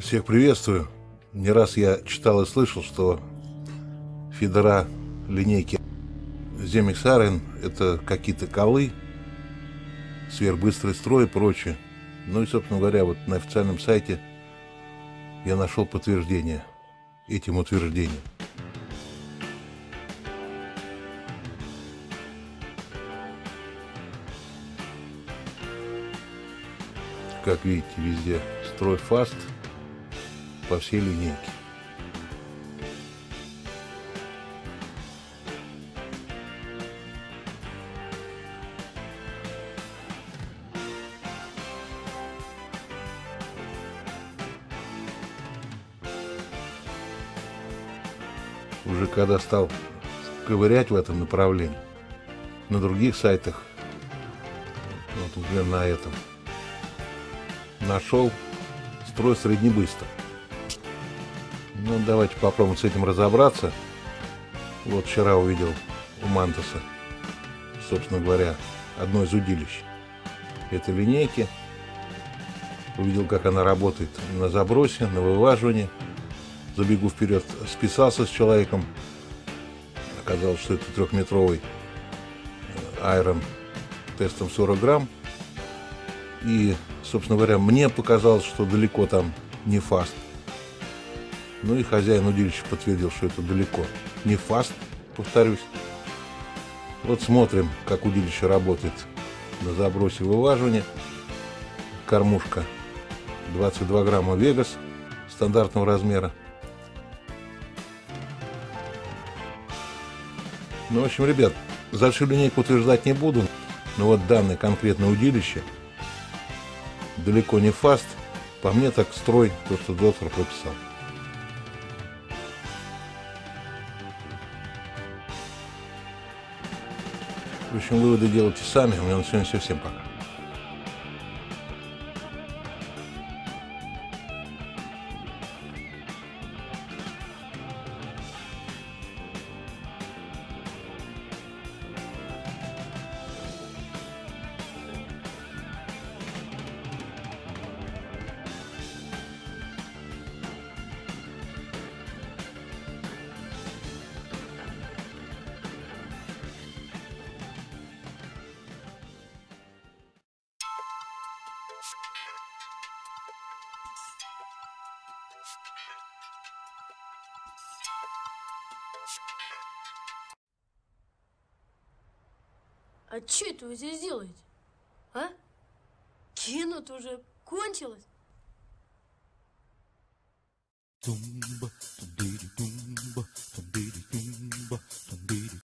Всех приветствую. Не раз я читал и слышал, что фидера линейки Земикс Арен – это какие-то колы, сверхбыстрый строй и прочее. Ну и, собственно говоря, вот на официальном сайте я нашел подтверждение этим утверждениям. Как видите, везде строй фаст по всей линейке. Уже когда стал ковырять в этом направлении, на других сайтах, вот уже на этом, нашел строй среднебыстро. Ну, давайте попробуем с этим разобраться. Вот вчера увидел у Мантоса, собственно говоря, одно из удилищ этой линейки. Увидел, как она работает на забросе, на вываживании. Забегу вперед, списался с человеком. Оказалось, что это трехметровый айрон тестом 40 грамм. И, собственно говоря, мне показалось, что далеко там не фаст. Ну и хозяин удилища подтвердил, что это далеко не фаст, повторюсь. Вот смотрим, как удилище работает на забросе вываживания. Кормушка 22 грамма Вегас стандартного размера. Ну, в общем, ребят, за всю линейку утверждать не буду, но вот данное конкретное удилище далеко не фаст. По мне так строй, то, что доктор прописал. В общем, выводы делайте сами. У меня на сегодня все. Всем пока. А что это вы здесь делаете? А? Кино-то уже кончилось?